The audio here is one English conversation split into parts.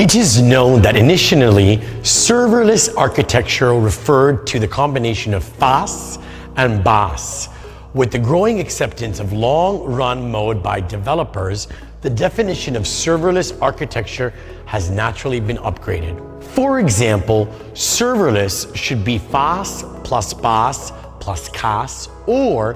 It is known that initially, serverless architecture referred to the combination of FaaS and BaaS. With the growing acceptance of long-run mode by developers, the definition of serverless architecture has naturally been upgraded. For example, serverless should be FaaS plus BaaS plus CaaS or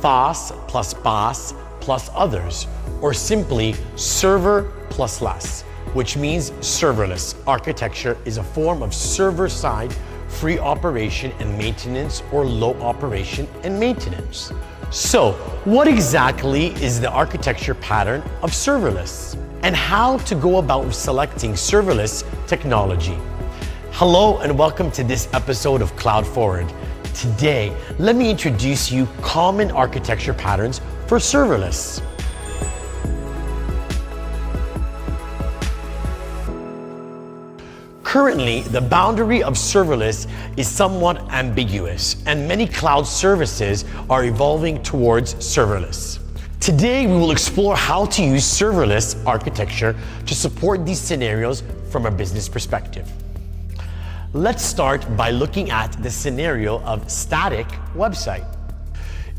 FaaS plus BaaS plus others, or simply server plus less which means serverless architecture is a form of server-side free operation and maintenance or low operation and maintenance. So what exactly is the architecture pattern of serverless and how to go about selecting serverless technology? Hello and welcome to this episode of Cloud Forward. Today, let me introduce you common architecture patterns for serverless. Currently, the boundary of serverless is somewhat ambiguous, and many cloud services are evolving towards serverless. Today, we will explore how to use serverless architecture to support these scenarios from a business perspective. Let's start by looking at the scenario of static website.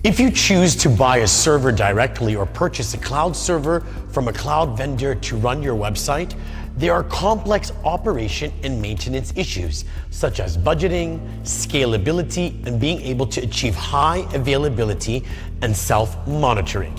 If you choose to buy a server directly or purchase a cloud server from a cloud vendor to run your website, there are complex operation and maintenance issues, such as budgeting, scalability, and being able to achieve high availability and self-monitoring.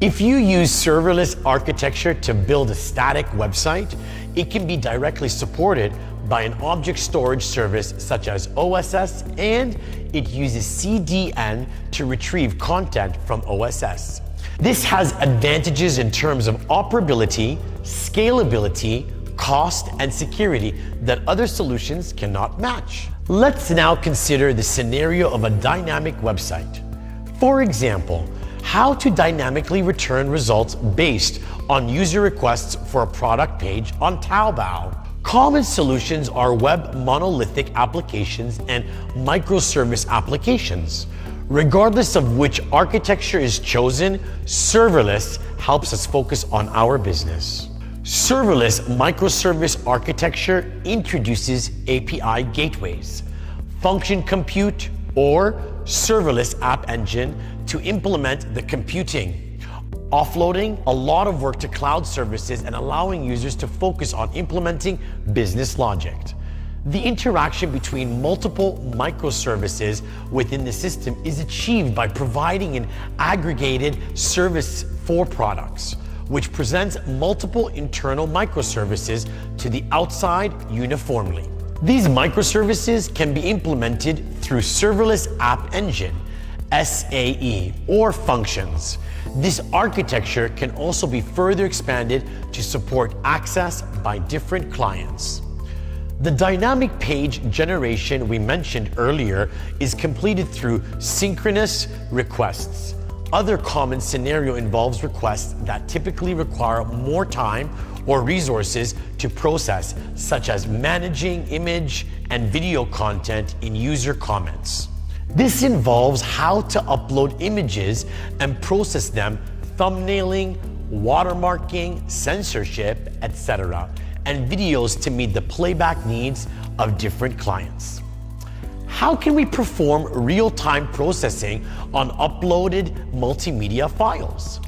If you use serverless architecture to build a static website, it can be directly supported by an object storage service such as OSS and it uses CDN to retrieve content from OSS. This has advantages in terms of operability, scalability, cost, and security that other solutions cannot match. Let's now consider the scenario of a dynamic website. For example, how to dynamically return results based on user requests for a product page on Taobao. Common solutions are web monolithic applications and microservice applications. Regardless of which architecture is chosen, serverless helps us focus on our business. Serverless microservice architecture introduces API gateways, function compute, or serverless app engine to implement the computing, offloading a lot of work to cloud services and allowing users to focus on implementing business logic. The interaction between multiple microservices within the system is achieved by providing an aggregated service for products, which presents multiple internal microservices to the outside uniformly. These microservices can be implemented through Serverless App Engine, SAE, or functions. This architecture can also be further expanded to support access by different clients. The dynamic page generation we mentioned earlier is completed through synchronous requests. Other common scenario involves requests that typically require more time or resources to process, such as managing image and video content in user comments. This involves how to upload images and process them, thumbnailing, watermarking, censorship, etc and videos to meet the playback needs of different clients. How can we perform real-time processing on uploaded multimedia files?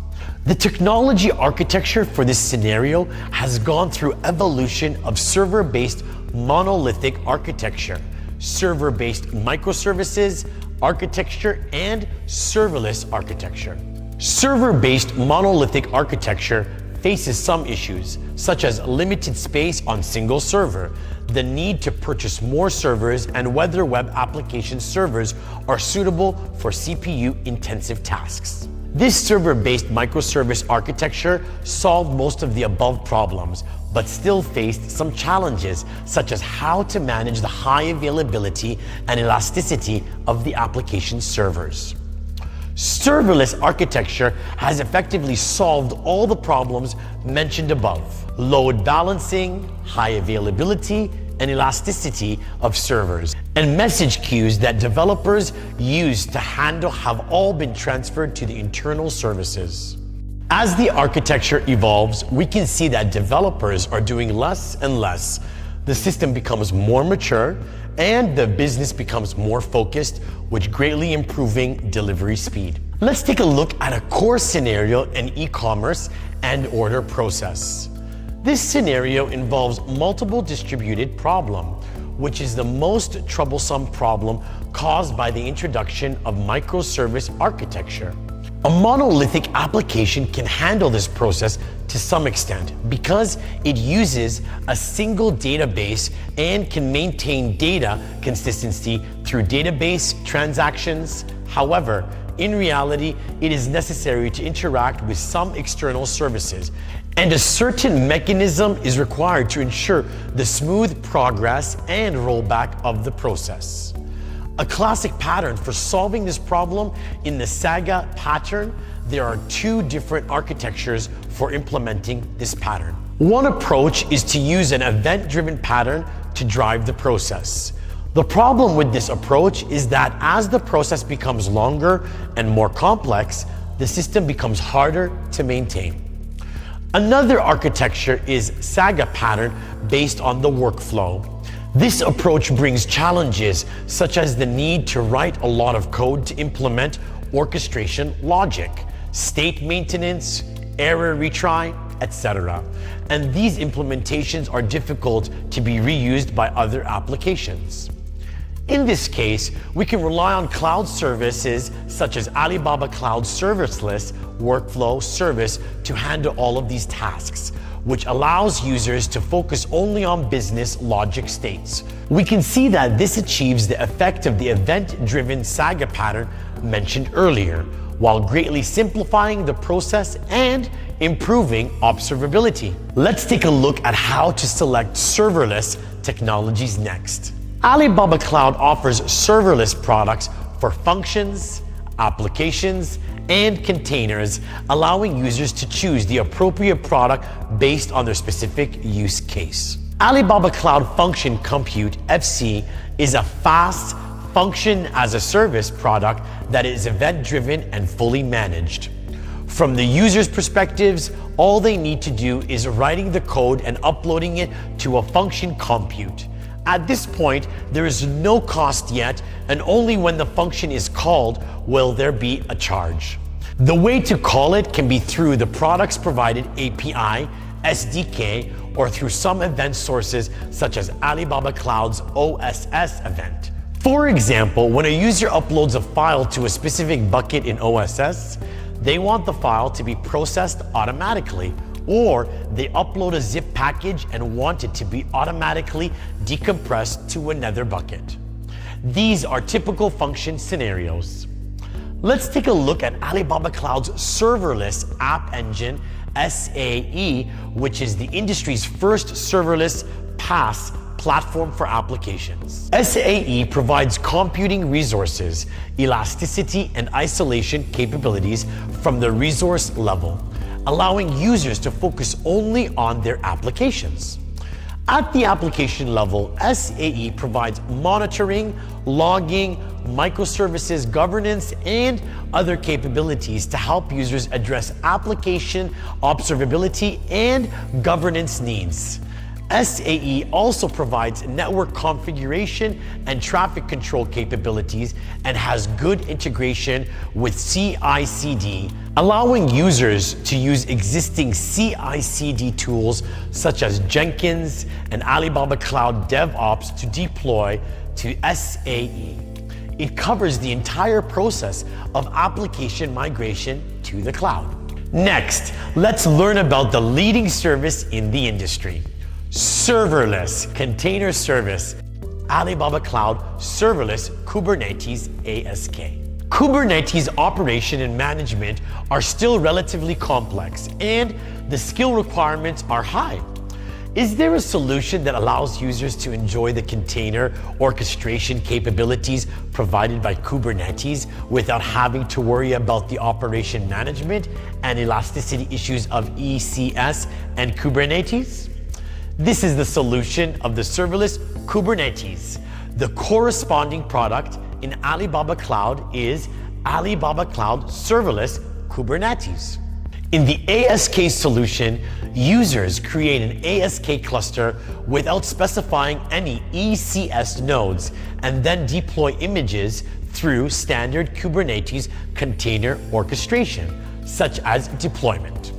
The technology architecture for this scenario has gone through evolution of server-based monolithic architecture, server-based microservices, architecture, and serverless architecture. Server-based monolithic architecture faces some issues, such as limited space on single server, the need to purchase more servers, and whether web application servers are suitable for CPU-intensive tasks. This server-based microservice architecture solved most of the above problems, but still faced some challenges, such as how to manage the high availability and elasticity of the application servers. Serverless architecture has effectively solved all the problems mentioned above. Load balancing, high availability, and elasticity of servers, and message queues that developers use to handle have all been transferred to the internal services. As the architecture evolves, we can see that developers are doing less and less. The system becomes more mature and the business becomes more focused, which greatly improving delivery speed. Let's take a look at a core scenario in e-commerce and order process. This scenario involves multiple distributed problem, which is the most troublesome problem caused by the introduction of microservice architecture. A monolithic application can handle this process to some extent because it uses a single database and can maintain data consistency through database transactions. However, in reality, it is necessary to interact with some external services, and a certain mechanism is required to ensure the smooth progress and rollback of the process. A classic pattern for solving this problem in the Saga pattern, there are two different architectures for implementing this pattern. One approach is to use an event-driven pattern to drive the process. The problem with this approach is that as the process becomes longer and more complex, the system becomes harder to maintain. Another architecture is Saga pattern based on the workflow. This approach brings challenges such as the need to write a lot of code to implement orchestration logic, state maintenance, error retry, etc. And these implementations are difficult to be reused by other applications. In this case, we can rely on cloud services such as Alibaba Cloud Serverless Workflow Service to handle all of these tasks, which allows users to focus only on business logic states. We can see that this achieves the effect of the event-driven Saga pattern mentioned earlier, while greatly simplifying the process and improving observability. Let's take a look at how to select serverless technologies next. Alibaba Cloud offers serverless products for functions, applications, and containers, allowing users to choose the appropriate product based on their specific use case. Alibaba Cloud Function Compute FC is a FaaS function as a service product that is event driven and fully managed. From the user's perspectives, all they need to do is writing the code and uploading it to a function compute. At this point, there is no cost yet, and only when the function is called will there be a charge. The way to call it can be through the products provided API, SDK, or through some event sources such as Alibaba Cloud's OSS event. For example, when a user uploads a file to a specific bucket in OSS, they want the file to be processed automatically or they upload a zip package and want it to be automatically decompressed to another bucket. These are typical function scenarios. Let's take a look at Alibaba Cloud's serverless app engine, SAE, which is the industry's first serverless PaaS platform for applications. SAE provides computing resources, elasticity, and isolation capabilities from the resource level allowing users to focus only on their applications. At the application level, SAE provides monitoring, logging, microservices governance, and other capabilities to help users address application observability and governance needs. SAE also provides network configuration and traffic control capabilities and has good integration with CI CD, allowing users to use existing CI CD tools such as Jenkins and Alibaba Cloud DevOps to deploy to SAE. It covers the entire process of application migration to the cloud. Next, let's learn about the leading service in the industry serverless container service, Alibaba Cloud Serverless Kubernetes ASK. Kubernetes operation and management are still relatively complex and the skill requirements are high. Is there a solution that allows users to enjoy the container orchestration capabilities provided by Kubernetes without having to worry about the operation management and elasticity issues of ECS and Kubernetes? This is the solution of the serverless Kubernetes. The corresponding product in Alibaba Cloud is Alibaba Cloud Serverless Kubernetes. In the ASK solution, users create an ASK cluster without specifying any ECS nodes and then deploy images through standard Kubernetes container orchestration, such as deployment.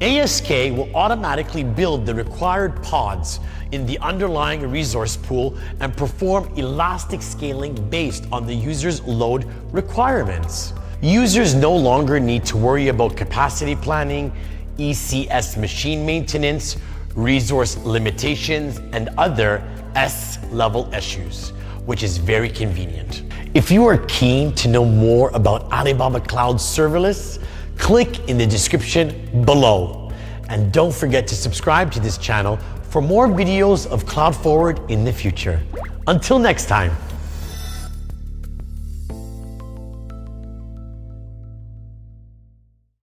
ASK will automatically build the required pods in the underlying resource pool and perform elastic scaling based on the user's load requirements. Users no longer need to worry about capacity planning, ECS machine maintenance, resource limitations, and other S-level issues, which is very convenient. If you are keen to know more about Alibaba Cloud Serverless, click in the description below. And don't forget to subscribe to this channel for more videos of Cloud Forward in the future. Until next time.